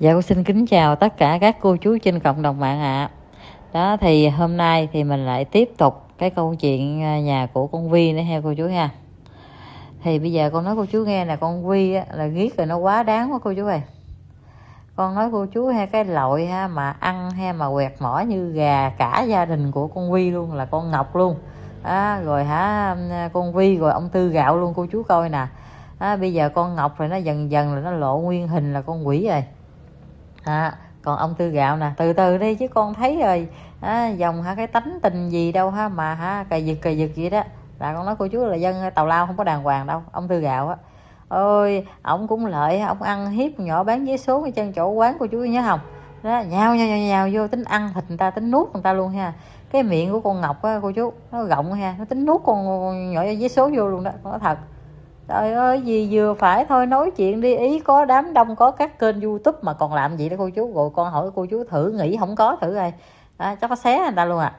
Dạ cô xin kính chào tất cả các cô chú trên cộng đồng mạng ạ. Đó thì hôm nay thì mình lại tiếp tục cái câu chuyện à, nhà của con Vi nữa ha cô chú ha Thì bây giờ con nói cô chú nghe là con Vi á, là ghét rồi nó quá đáng quá cô chú ơi. Con nói cô chú ha cái loại ha mà ăn ha mà quẹt mỏ như gà cả gia đình của con Vi luôn là con Ngọc luôn. À, rồi hả à, con Vi rồi ông Tư gạo luôn cô chú coi nè. À, bây giờ con Ngọc rồi nó dần dần là nó lộ nguyên hình là con quỷ rồi à, còn ông tư gạo nè từ từ đi chứ con thấy rồi. À, dòng hả cái tánh tình gì đâu ha mà hả cày giật cày giật vậy đó. Là con nói cô chú là dân tàu lao không có đàng hoàng đâu ông tư gạo á. Ôi ổng cũng lợi ổng ăn hiếp nhỏ bán vé số ở chân chỗ quán cô chú nhớ không? Đó nhào nhào nhào, nhào vô tính ăn thịt người ta tính nuốt người ta luôn ha. Cái miệng của con ngọc á cô chú nó rộng ha nó tính nuốt con nhỏ vé số vô luôn đó nó nói thật trời ơi gì vừa phải thôi nói chuyện đi. Ý có đám đông có các kênh youtube mà còn làm gì đó cô chú. Rồi con hỏi cô chú thử nghĩ không có thử rồi à, chắc có xé người ta luôn à.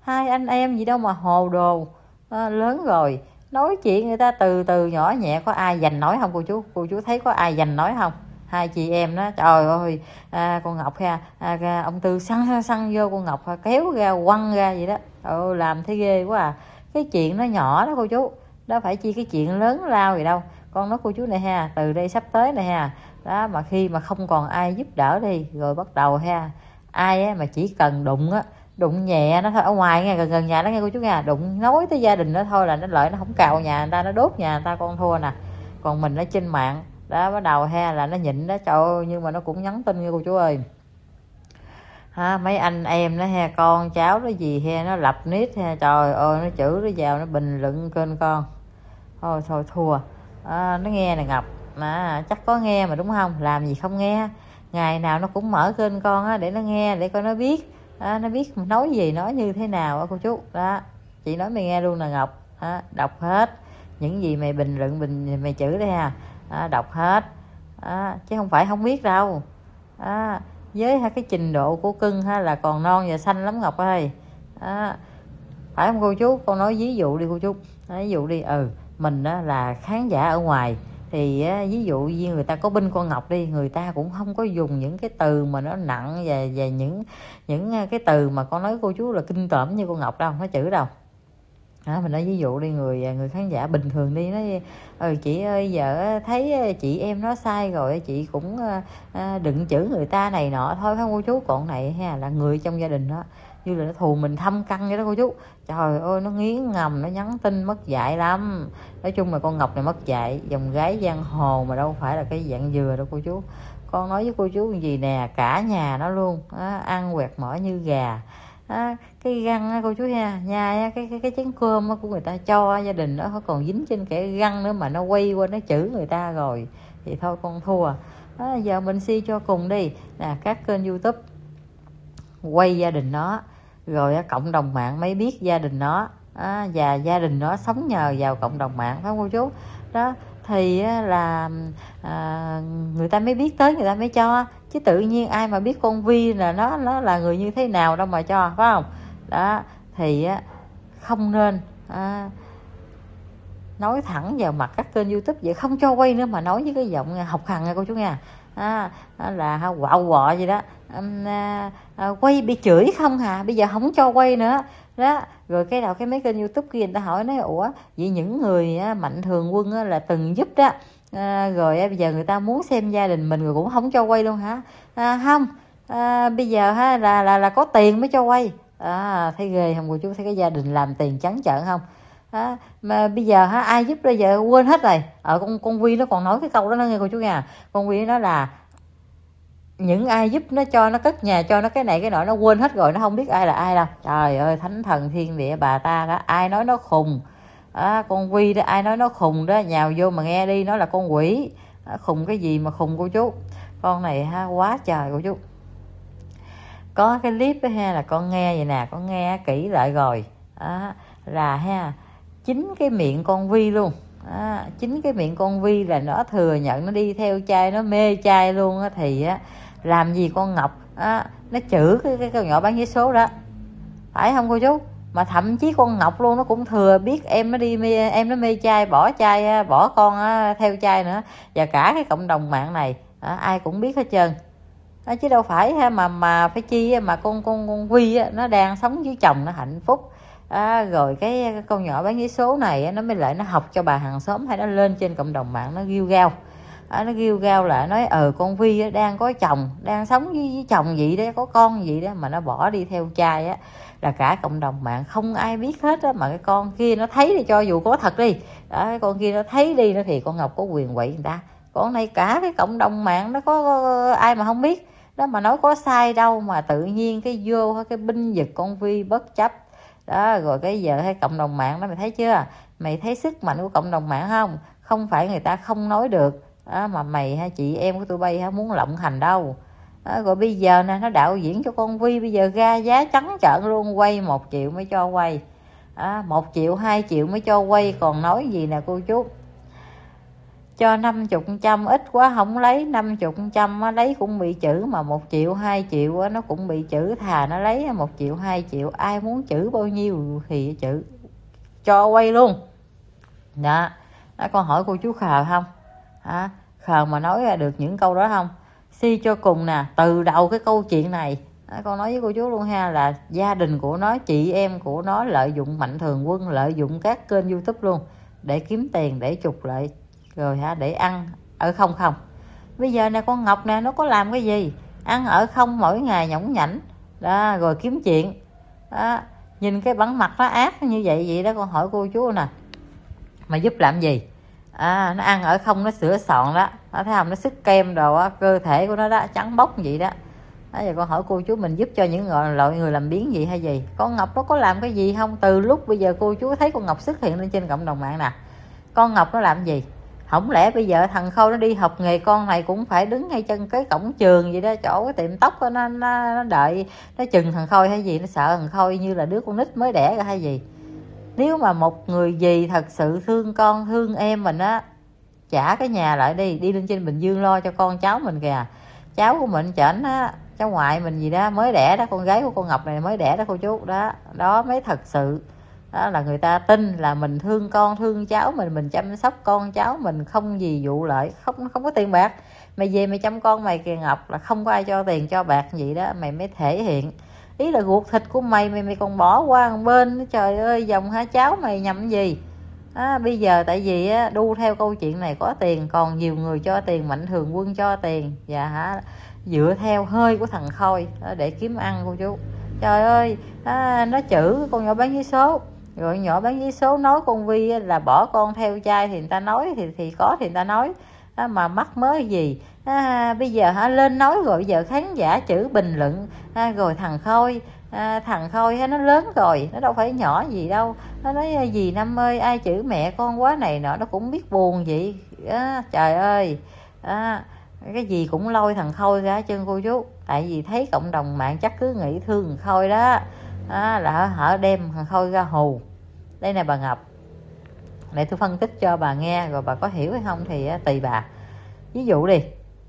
Hai anh em gì đâu mà hồ đồ. À, lớn rồi. Nói chuyện người ta từ từ nhỏ nhẹ có ai dành nói không cô chú? Cô chú thấy có ai dành nói không? Hai chị em đó trời ơi. À, con ngọc ha. À, ông tư săn săn vô con ngọc à, kéo ra quăng ra vậy đó. Ừ, làm thấy ghê quá à. Cái chuyện nó nhỏ đó cô chú đó phải chi cái chuyện lớn lao gì đâu. Con nói cô chú này ha từ đây sắp tới này ha đó mà khi mà không còn ai giúp đỡ đi rồi bắt đầu ha ai á, mà chỉ cần đụng á đụng nhẹ nó thôi ở ngoài nghe gần gần nhà nó nghe cô chú nghe đụng nói tới gia đình nó thôi là nó lợi nó không cào nhà người ta nó đốt nhà người ta con thua nè. Còn mình nó trên mạng đó bắt đầu ha là nó nhịn đó trời ơi nhưng mà nó cũng nhắn tin nghe cô chú ơi. Ha mấy anh em nó ha con cháu nó gì ha nó lập nít ha trời ơi nó chữ nó vào nó bình luận kênh con thôi thôi thua. À, nó nghe này ngọc. Mà chắc có nghe mà đúng không? Làm gì không nghe? Ngày nào nó cũng mở kênh con á để nó nghe để coi nó biết. À, nó biết nói gì nói như thế nào á cô chú. Đó chị nói mày nghe luôn nè ngọc. À, đọc hết. Những gì mày bình luận bình mày chữ đây ha. À, đọc hết. À, chứ không phải không biết đâu. À, với hai cái trình độ của cưng ha là còn non và xanh lắm ngọc ơi. À, phải không cô chú? Con nói ví dụ đi cô chú. Ví dụ đi. Ừ mình đó là khán giả ở ngoài. Thì ví dụ như người ta có binh con ngọc đi người ta cũng không có dùng những cái từ mà nó nặng và và những những à, cái từ mà con nói cô chú là kinh tởm như con ngọc đâu nó chữ đâu. À, mình nói ví dụ đi người à, người khán giả bình thường đi nói ừ chị ơi giờ thấy à, chị em nó sai rồi chị cũng à, đừng chữ người ta này nọ thôi không cô chú? Còn này ha là người trong gia đình đó như là nó thù mình thâm căng vậy đó cô chú. Trời ơi nó nghiến ngầm nó nhắn tin mất dạy lắm. Nói chung là con ngọc này mất dạy dòng gái giang hồ mà đâu phải là cái dạng dừa đâu cô chú. Con nói với cô chú gì nè cả nhà nó luôn. Á, ăn quẹt mỡ như gà. Á, cái găng cô chú ha nhai cái cái cái chén cơm của người ta cho gia đình đó còn dính trên cái găng nữa mà nó quay qua nó chửi người ta rồi. Thì thôi con thua. À, giờ mình si cho cùng đi. Nè các kênh youtube quay gia đình nó rồi cộng đồng mạng mới biết gia đình nó. À, và gia đình nó sống nhờ vào cộng đồng mạng phải không cô chú? Đó thì là à, người ta mới biết tới người ta mới cho. Chứ tự nhiên ai mà biết con vi là nó nó là người như thế nào đâu mà cho phải không? Đó thì không nên à, nói thẳng vào mặt các kênh youtube. Vậy không cho quay nữa mà nói với cái giọng học hành nha cô chú nha. À, à, là quạo quọ gì đó. À, à, quay bị chửi không hả? Bây giờ không cho quay nữa. Đó rồi cái đầu cái mấy kênh youtube kia người ta hỏi nói ủa vậy những người á, mạnh thường quân á, là từng giúp đó. À, rồi á, bây giờ người ta muốn xem gia đình mình rồi cũng không cho quay luôn hả? À, không. À, bây giờ ha là là là có tiền mới cho quay. À, thấy ghê không? Cô chú thấy cái gia đình làm tiền trắng trợn không? À, mà bây giờ ha ai giúp bây giờ? Quên hết rồi. Ở con con quy nó còn nói cái câu đó nó nghe cô chú nha à. con quy nó là những ai giúp nó cho nó cất nhà cho nó cái này cái nọ nó quên hết rồi nó không biết ai là ai đâu. Trời ơi thánh thần thiên địa bà ta đó ai nói nó khùng. À, con quy đó ai nói nó khùng đó nhào vô mà nghe đi nó là con quỷ. À, khùng cái gì mà khùng cô chú? Con này ha quá trời cô chú. Có cái clip đó ha là con nghe vậy nè con nghe kỹ lại rồi. À, là ha chính cái miệng con vi luôn. À, chính cái miệng con vi là nó thừa nhận nó đi theo trai nó mê trai luôn á thì á làm gì con ngọc á nó chữ cái, cái con nhỏ bán vé số đó. Phải không cô chú? Mà thậm chí con ngọc luôn nó cũng thừa biết em nó đi mê, em nó mê trai bỏ trai bỏ con theo trai nữa. Và cả cái cộng đồng mạng này á, ai cũng biết hết trơn. À, chứ đâu phải ha mà mà phải chi mà con con con vi á, nó đang sống với chồng nó hạnh phúc à, rồi cái, cái con nhỏ bán giấy số này nó mới lại nó học cho bà hàng xóm hay nó lên trên cộng đồng mạng nó ghiêu gao. À, nó ghiêu gao lại nói ờ con vi đang có chồng đang sống với, với chồng vậy đó có con vậy đó mà nó bỏ đi theo trai á là cả cộng đồng mạng không ai biết hết á mà cái con kia nó thấy thì cho dù có thật đi. Đó, cái con kia nó thấy đi nó thì con ngọc có quyền quậy người ta. Còn này cả cái cộng đồng mạng nó có, có ai mà không biết. Đó mà nói có sai đâu mà tự nhiên cái vô cái binh giật con vi bất chấp đó rồi cái giờ hay cộng đồng mạng đó mày thấy chưa? Mày thấy sức mạnh của cộng đồng mạng không? Không phải người ta không nói được. Đó, mà mày ha chị em của tụi bay ha muốn lộng hành đâu. Đó, rồi bây giờ nè nó đạo diễn cho con vi bây giờ ra giá trắng trợn luôn quay một triệu mới cho quay. Một triệu hai triệu mới cho quay còn nói gì nè cô chú? Cho năm chục trăm ít quá không lấy. Năm chục trăm lấy cũng bị chữ mà một triệu hai triệu nó cũng bị chữ thà nó lấy một triệu hai triệu. Ai muốn chữ bao nhiêu thì chữ cho quay luôn. Đó, đó con hỏi cô chú khờ không? Hả? Khờ mà nói ra được những câu đó không? Si cho cùng nè từ đầu cái câu chuyện này à, con nói với cô chú luôn ha là gia đình của nó chị em của nó lợi dụng mạnh thường quân lợi dụng các kênh youtube luôn để kiếm tiền để trục lợi rồi hả? Để ăn ở không không. Bây giờ nè con ngọc nè nó có làm cái gì? Ăn ở không mỗi ngày nhõng nhảnh. Đó rồi kiếm chuyện. Đó nhìn cái bản mặt nó ác như vậy vậy đó con hỏi cô chú nè. Mà giúp làm gì? À, nó ăn ở không nó sửa soạn đó. Nó thấy không? Nó sức kem đồ á cơ thể của nó đó trắng bóc vậy đó. Đó giờ con hỏi cô chú mình giúp cho những người loại người làm biến gì hay gì. Con ngọc nó có làm cái gì không? Từ lúc bây giờ cô chú thấy con ngọc xuất hiện lên trên cộng đồng mạng nè. Con ngọc nó làm gì? Không lẽ bây giờ thằng khâu nó đi học nghề con này cũng phải đứng ngay chân cái cổng trường gì đó chỗ cái tiệm tóc đó, nó, nó, nó đợi nó chừng thằng khôi hay gì nó sợ thằng khôi như là đứa con nít mới đẻ ra hay gì. Nếu mà một người gì thật sự thương con thương em mình á trả cái nhà lại đi đi lên trên bình dương lo cho con cháu mình kìa. Cháu của mình chảnh á cháu ngoại mình gì đó mới đẻ đó con gái của con ngọc này mới đẻ đó cô chú đó đó mới thật sự đó là người ta tin là mình thương con thương cháu mình mình chăm sóc con cháu mình không gì vụ lợi không không có tiền bạc. Mày về mày chăm con mày kìa ngọc là không có ai cho tiền cho bạc gì đó mày mới thể hiện. Ý là ruột thịt của mày mày mày còn bỏ qua một bên trời ơi dòng hả cháu mày nhậm gì? À, bây giờ tại vì á, đu theo câu chuyện này có tiền còn nhiều người cho tiền mạnh thường quân cho tiền. Và hả dựa theo hơi của thằng khôi để kiếm ăn cô chú. Trời ơi à, nó chữ con nhỏ bán giấy số rồi nhỏ bán giấy số nói con vi là bỏ con theo trai thì người ta nói thì thì có thì người ta nói. À, mà mắc mới gì? À, bây giờ hả lên nói rồi bây giờ khán giả chữ bình luận. À, rồi thằng khôi à, thằng khôi nó lớn rồi nó đâu phải nhỏ gì đâu. Nó nói gì năm ơi ai chữ mẹ con quá này nọ nó cũng biết buồn vậy. À, trời ơi. À, cái gì cũng lôi thằng khôi ra chân cô chú. Tại vì thấy cộng đồng mạng chắc cứ nghĩ thương thằng khôi đó. À, là hở đem thằng khôi ra hù đây này bà ngọc. Để tôi phân tích cho bà nghe rồi bà có hiểu hay không thì tùy bà. Ví dụ đi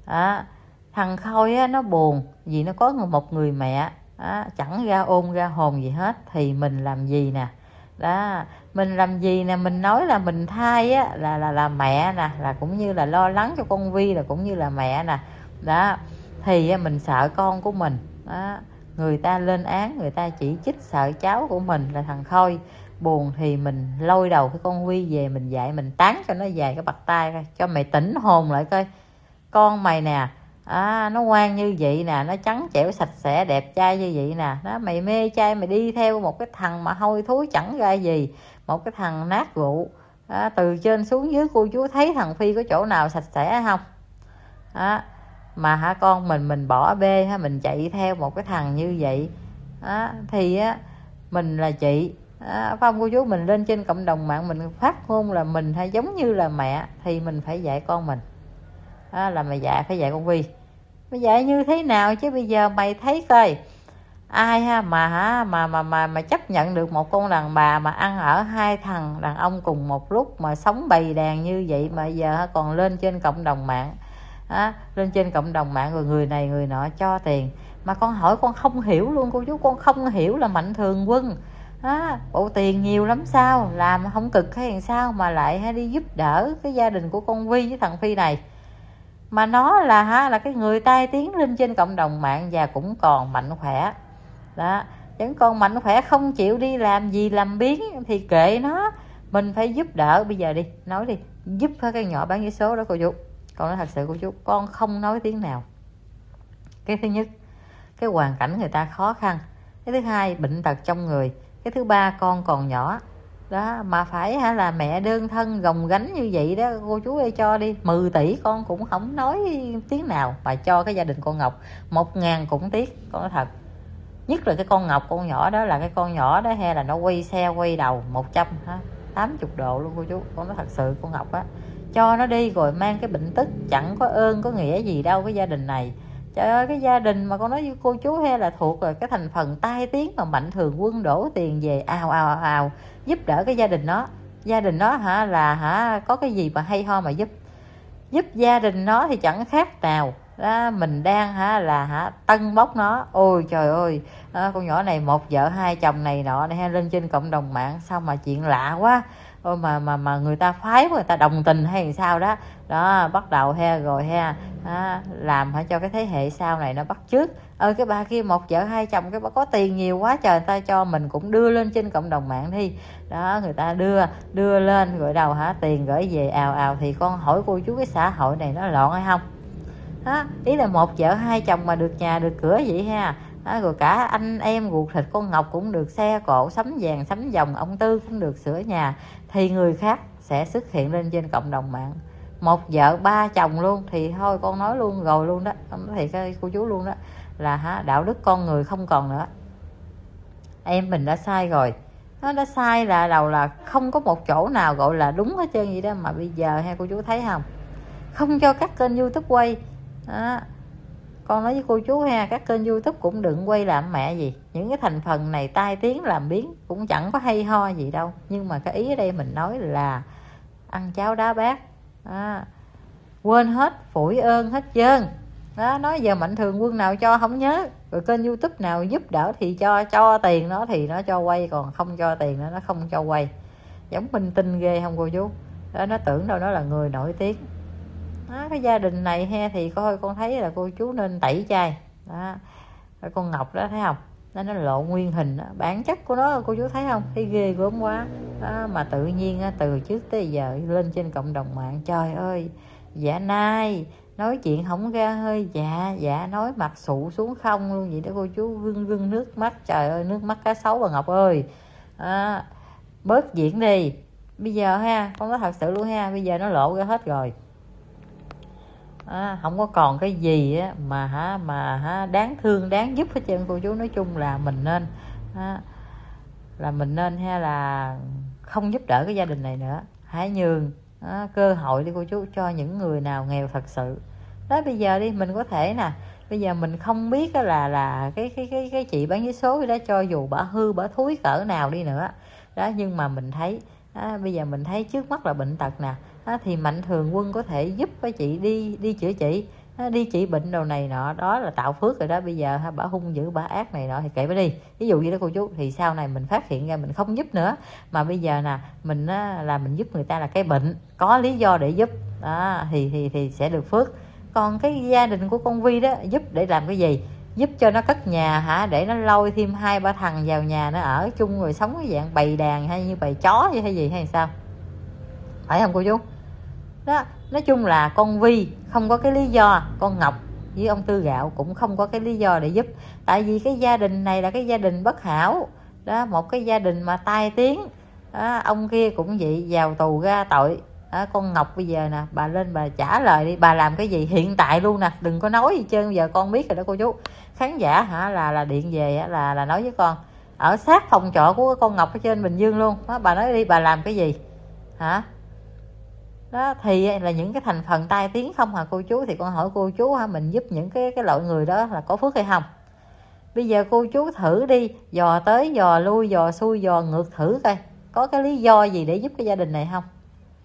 à, thằng khôi á, nó buồn vì nó có một người mẹ á, chẳng ra ôm ra hồn gì hết thì mình làm gì nè? Đó mình làm gì nè? Mình nói là mình thai á là là là mẹ nè là cũng như là lo lắng cho con vi là cũng như là mẹ nè. Đó thì mình sợ con của mình đó người ta lên án người ta chỉ trích sợ cháu của mình là thằng khôi buồn thì mình lôi đầu cái con huy về mình dạy mình tán cho nó dài cái bật tay coi cho mày tỉnh hồn lại coi. Con mày nè à, nó ngoan như vậy nè nó trắng trẻo sạch sẽ đẹp trai như vậy nè đó mày mê trai mày đi theo một cái thằng mà hôi thối chẳng ra gì một cái thằng nát rượu à, từ trên xuống dưới cô chú thấy thằng phi có chỗ nào sạch sẽ không? À, mà hả con mình mình bỏ bê ha mình chạy theo một cái thằng như vậy à, thì á mình là chị à, phải cô chú mình lên trên cộng đồng mạng mình phát ngôn là mình hay giống như là mẹ thì mình phải dạy con mình. À, là mày dạy phải dạy con vi mày dạy như thế nào chứ bây giờ mày thấy coi. Ai ha mà hả mà mà mà mà chấp nhận được một con đàn bà mà ăn ở hai thằng đàn ông cùng một lúc mà sống bầy đàn như vậy mà giờ còn lên trên cộng đồng mạng. À, lên trên cộng đồng mạng rồi người này người nọ cho tiền. Mà con hỏi con không hiểu luôn cô chú con không hiểu là mạnh thường quân á, bộ tiền nhiều lắm sao? Làm không cực hay làm sao mà lại hay đi giúp đỡ cái gia đình của con vi với thằng phi này? Mà nó là ha là cái người tai tiếng lên trên cộng đồng mạng và cũng còn mạnh khỏe. Đó, vẫn còn mạnh khỏe, không chịu đi làm gì làm biến thì kệ nó. Mình phải giúp đỡ. Bây giờ đi, nói đi. Giúp cái nhỏ bán vé số đó cô chú. Con nói thật sự cô chú, con không nói tiếng nào. Cái thứ nhất, cái hoàn cảnh người ta khó khăn. Cái thứ hai, bệnh tật trong người cái thứ ba, con còn nhỏ. Đó, mà phải hả là mẹ đơn thân gồng gánh như vậy đó, cô chú ơi, cho đi. 10 tỷ con cũng không nói tiếng nào, mà cho cái gia đình con Ngọc. Một ngàn cũng tiếc, con nói thật. Nhất là cái con Ngọc, con nhỏ đó là cái con nhỏ đó hay là nó quay xe, quay đầu 100 tám 80 độ luôn cô chú. Con nói thật sự, con Ngọc á, cho nó đi rồi mang cái bệnh tức, chẳng có ơn, có nghĩa gì đâu cái gia đình này trời ơi cái gia đình mà con nói với cô chú hay là thuộc rồi cái thành phần tai tiếng mà mạnh thường quân đổ tiền về ào ào ào ào giúp đỡ cái gia đình nó. Gia đình nó hả là hả có cái gì mà hay ho mà giúp. Giúp gia đình nó thì chẳng khác nào đó, mình đang hả là hả tân bốc nó. Ôi trời ơi đó, con nhỏ này một vợ hai chồng này nọ này lên trên cộng đồng mạng sao mà chuyện lạ quá mà mà mà người ta phái người ta đồng tình hay sao đó. Đó bắt đầu he rồi he. À, làm hả cho cái thế hệ sau này nó bắt trước ơi cái bà kia một vợ hai chồng cái bà có tiền nhiều quá trời người ta cho mình cũng đưa lên trên cộng đồng mạng đi. Đó người ta đưa đưa lên rồi đầu hả? Tiền gửi về ào ào thì con hỏi cô chú cái xã hội này nó loạn hay không? Đó, ý là một vợ hai chồng mà được nhà được cửa vậy ha đó, rồi cả anh em ruột thịt con ngọc cũng được xe cộ sắm vàng sắm dòng ông tư cũng được sửa nhà. Thì người khác sẽ xuất hiện lên trên cộng đồng mạng. Một vợ ba chồng luôn. Thì thôi con nói luôn rồi luôn đó. Thì cái cô chú luôn đó là hả đạo đức con người không còn nữa. Em mình đã sai rồi. Nó đã sai là đầu là không có một chỗ nào gọi là đúng hết trơn gì đó. Mà bây giờ hai cô chú thấy không? Không cho các kênh youtube quay. Đó con nói với cô chú ha các kênh youtube cũng đừng quay làm mẹ gì. Những cái thành phần này tai tiếng làm biến cũng chẳng có hay ho gì đâu. Nhưng mà cái ý ở đây mình nói là ăn cháo đá bát à, quên hết phủi ơn hết trơn. Đó nói giờ mạnh thường quân nào cho không nhớ. Rồi kênh youtube nào giúp đỡ thì cho cho tiền nó thì nó cho quay còn không cho tiền nó nó không cho quay. Giống minh tinh ghê không cô chú? Đó nó tưởng đâu nó là người nổi tiếng đó, cái gia đình này he thì coi con thấy là cô chú nên tẩy chay. Đó con ngọc đó thấy không? Nó nó lộ nguyên hình đó. bản chất của nó cô chú thấy không? Thấy ghê gớm quá. Đó, mà tự nhiên từ trước tới giờ lên trên cộng đồng mạng trời ơi dạ nai nói chuyện không ra hơi dạ dạ nói mặt sụ xuống không luôn vậy đó cô chú. Gưng gưng nước mắt trời ơi nước mắt cá sấu bà ngọc ơi. À, bớt diễn đi. Bây giờ ha con nói thật sự luôn ha bây giờ nó lộ ra hết rồi à, không có còn cái gì á, mà hả mà hả đáng thương đáng giúp hết trơn. Cô chú nói chung là mình nên à, là mình nên hay là không giúp đỡ cái gia đình này nữa. Hãy nhường à, cơ hội đi cô chú cho những người nào nghèo thật sự. Đó bây giờ đi mình có thể nè bây giờ mình không biết là là cái cái cái cái chị bán vé số đó cho dù bả hư bả thúi cỡ nào đi nữa. Đó nhưng mà mình thấy đó, bây giờ mình thấy trước mắt là bệnh tật nè thì mạnh thường quân có thể giúp với chị đi đi chữa chị đi trị bệnh đầu này nọ đó là tạo phước rồi đó. Bây giờ ha bả hung dữ bả ác này nọ thì kệ bả đi. Ví dụ như đó cô chú thì sau này mình phát hiện ra mình không giúp nữa. Mà bây giờ nè mình á, là mình giúp người ta là cái bệnh có lý do để giúp. Đó thì thì thì sẽ được phước. Còn cái gia đình của con vi đó giúp để làm cái gì? Giúp cho nó cất nhà hả? Để nó lôi thêm hai ba thằng vào nhà nó ở chung rồi sống cái dạng bầy đàn hay như bầy chó vậy hay gì hay sao? Phải không cô chú? Đó nói chung là con vi không có cái lý do con ngọc với ông tư gạo cũng không có cái lý do để giúp. Tại vì cái gia đình này là cái gia đình bất hảo. Đó một cái gia đình mà tai tiếng. Đó, ông kia cũng vậy vào tù ra tội. Đó, con ngọc bây giờ nè bà lên bà trả lời đi. Bà làm cái gì? Hiện tại luôn nè đừng có nói gì trơn giờ con biết rồi đó cô chú. Khán giả hả là là điện về là là nói với con ở sát phòng trọ của con ngọc ở trên bình dương luôn. Đó, bà nói đi bà làm cái gì? Hả? Đó, thì là những cái thành phần tai tiếng không hả cô chú? Thì con hỏi cô chú hả, mình giúp những cái cái loại người đó là có phước hay không? Bây giờ cô chú thử đi, dò tới, dò lui, dò xuôi, dò ngược thử coi, có cái lý do gì để giúp cái gia đình này không?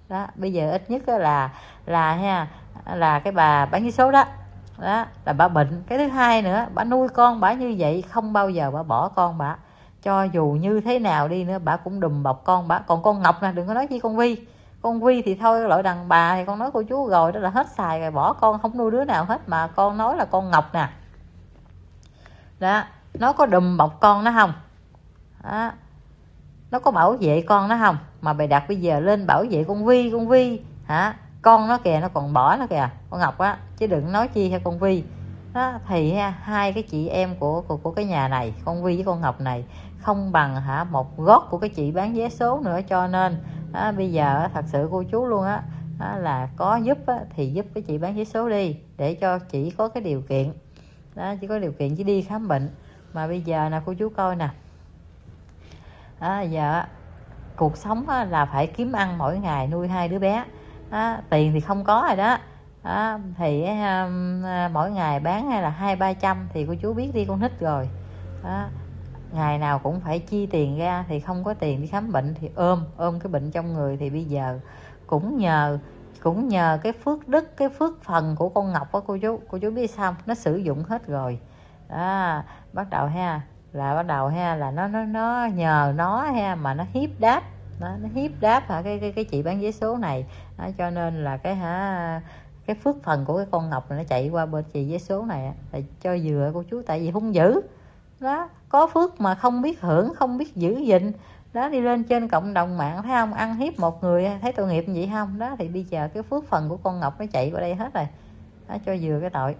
Đó, bây giờ ít nhất là là ha, là cái bà bán vé số đó. Đó, là bà bệnh. Cái thứ hai nữa, bà nuôi con bà như vậy, không bao giờ bà bỏ con bà. Cho dù như thế nào đi nữa, bà cũng đùm bọc con bà. Còn con ngọc nè, đừng có nói chi con vi con vi thì thôi loại đàn bà thì con nói cô chú rồi, đó là hết xài rồi, bỏ con, không nuôi đứa nào hết mà con nói là con ngọc nè. Đó, nó có đùm bọc con nó không? Đó. nó có bảo vệ con nó không? Mà bày đặt bây giờ lên bảo vệ con vi con vi hả? Con nó kìa, nó còn bỏ nó kìa, con ngọc á, chứ đừng nói chi hay con vi đó thì ha, hai cái chị em của, của của cái nhà này con vi với con ngọc này không bằng hả một gót của cái chị bán vé số nữa cho nên đó, bây giờ thật sự cô chú luôn á đó, là có giúp á, thì giúp cái chị bán vé số đi để cho chị có cái điều kiện đó chỉ có điều kiện chỉ đi khám bệnh. Mà bây giờ nè cô chú coi nè đó, giờ cuộc sống là phải kiếm ăn mỗi ngày nuôi hai đứa bé đó, tiền thì không có rồi đó đó, thì um, à, mỗi ngày bán hay là hai ba trăm thì cô chú biết đi con nít rồi. Đó, ngày nào cũng phải chi tiền ra thì không có tiền đi khám bệnh thì ôm ôm cái bệnh trong người thì bây giờ cũng nhờ cũng nhờ cái phước đức cái phước phần của con ngọc á cô chú cô chú biết sao nó sử dụng hết rồi. Đó bắt đầu ha là bắt đầu ha là nó nó nó nhờ nó ha mà nó hiếp đáp. Nó, nó hiếp đáp hả cái cái cái chị bán vé số này. Đó, cho nên là cái hả cái phước phần của cái con ngọc này nó chạy qua bên chị với số này là cho vừa cô chú tại vì hung dữ. Đó có phước mà không biết hưởng không biết giữ gìn. Đó đi lên trên cộng đồng mạng thấy không? Ăn hiếp một người thấy tội nghiệp vậy không? Đó thì bây giờ cái phước phần của con ngọc nó chạy qua đây hết rồi. Đó, cho vừa cái tội.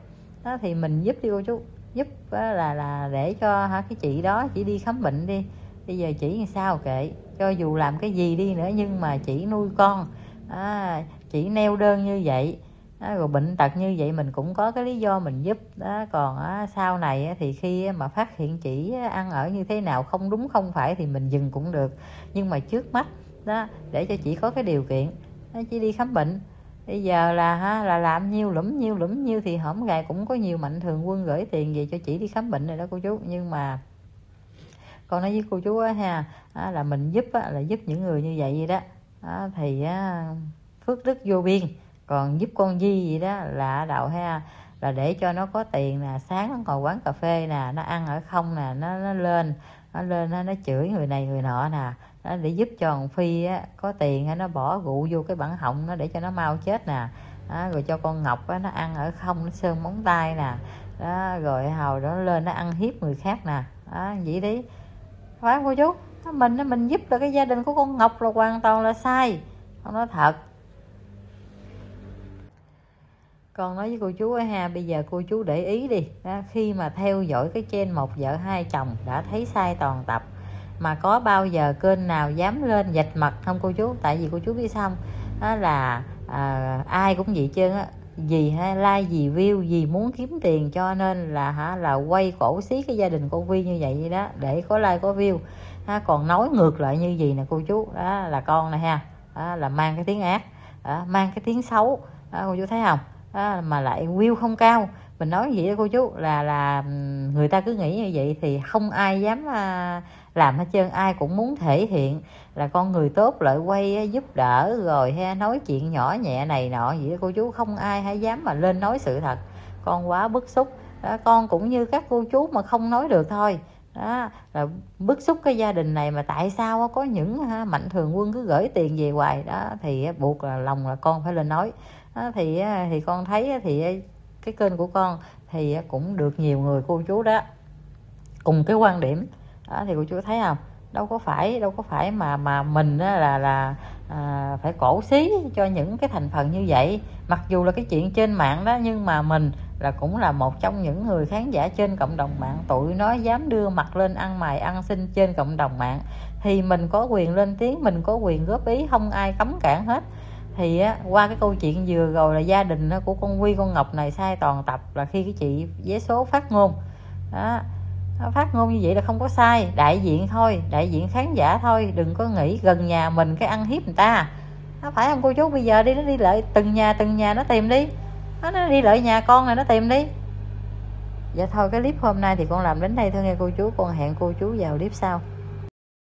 Đó thì mình giúp đi cô chú. Giúp là là để cho hả cái chị đó chỉ đi khám bệnh đi. Bây giờ chỉ làm sao kệ. Cho dù làm cái gì đi nữa nhưng mà chỉ nuôi con. À, chỉ neo đơn như vậy đó, rồi bệnh tật như vậy mình cũng có cái lý do mình giúp. Đó còn á, sau này á, thì khi mà phát hiện chỉ ăn ở như thế nào không đúng không phải thì mình dừng cũng được. Nhưng mà trước mắt đó để cho chị có cái điều kiện đó, chỉ đi khám bệnh. Bây giờ là ha là làm nhiêu lũm nhiêu lũm nhiêu thì hổm gài cũng có nhiều mạnh thường quân gửi tiền về cho chị đi khám bệnh rồi đó cô chú. Nhưng mà con nói với cô chú á ha á, là mình giúp á, là giúp những người như vậy, vậy đó. Á, thì á, phước đức vô biên còn giúp con Di gì đó là đạo ha là để cho nó có tiền nè sáng nó ngồi quán cà phê nè nó ăn ở không nè nó nó lên nó lên nó, nó chửi người này người nọ nè nó để giúp cho thằng phi á, có tiền nó bỏ rượu vô cái bản họng nó để cho nó mau chết nè. Đó, rồi cho con ngọc á, nó ăn ở không nó sơn móng tay nè. Đó rồi hầu đó lên nó ăn hiếp người khác nè. Đó vậy đi. Phải không cô chú? Mình mình giúp được cái gia đình của con ngọc là hoàn toàn là sai. Không nói thật. Con nói với cô chú ấy ha bây giờ cô chú để ý đi. Đó, khi mà theo dõi cái trên một vợ hai chồng đã thấy sai toàn tập mà có bao giờ kênh nào dám lên dạch mặt không cô chú? Tại vì cô chú biết xong đó là à, ai cũng vậy chứ á. Gì ha like gì view gì muốn kiếm tiền cho nên là hả là quay cổ xí cái gia đình cô vi như vậy vậy đó để có like có view. Ha, còn nói ngược lại như gì nè cô chú? Đó là con này ha. Đó, là mang cái tiếng ác đó, mang cái tiếng xấu. Đó, cô chú thấy không? Đó, mà lại view không cao. Mình nói vậy đó cô chú là là người ta cứ nghĩ như vậy thì không ai dám à, làm hết trơn ai cũng muốn thể hiện là con người tốt lợi quay giúp đỡ rồi ha nói chuyện nhỏ nhẹ này nọ vậy đó cô chú. Không ai hay dám mà lên nói sự thật. Con quá bức xúc. Đó, con cũng như các cô chú mà không nói được thôi. Đó là bức xúc cái gia đình này mà tại sao có những ha, mạnh thường quân cứ gửi tiền về hoài. Đó thì buộc là lòng là con phải lên nói đó, thì thì con thấy thì cái kênh của con thì cũng được nhiều người cô chú đó. Cùng cái quan điểm đó thì cô chú thấy không? Đâu có phải đâu có phải mà mà mình là là à, phải cổ xí cho những cái thành phần như vậy. Mặc dù là cái chuyện trên mạng đó nhưng mà mình là cũng là một trong những người khán giả trên cộng đồng mạng. Tụi nó dám đưa mặt lên ăn mày ăn xin trên cộng đồng mạng. Thì mình có quyền lên tiếng mình có quyền góp ý không ai cấm cản hết thì á, qua cái câu chuyện vừa rồi là gia đình của con Quy con Ngọc này sai toàn tập là khi cái chị vé số phát ngôn. Đó phát ngôn như vậy là không có sai đại diện thôi đại diện khán giả thôi đừng có nghĩ gần nhà mình cái ăn hiếp người ta. Nó phải không cô chú bây giờ đi nó đi lại từng nhà từng nhà nó tìm đi. Nó đi lại nhà con này nó tìm đi. Dạ thôi cái clip hôm nay thì con làm đến đây thôi nghe cô chú con hẹn cô chú vào clip sau.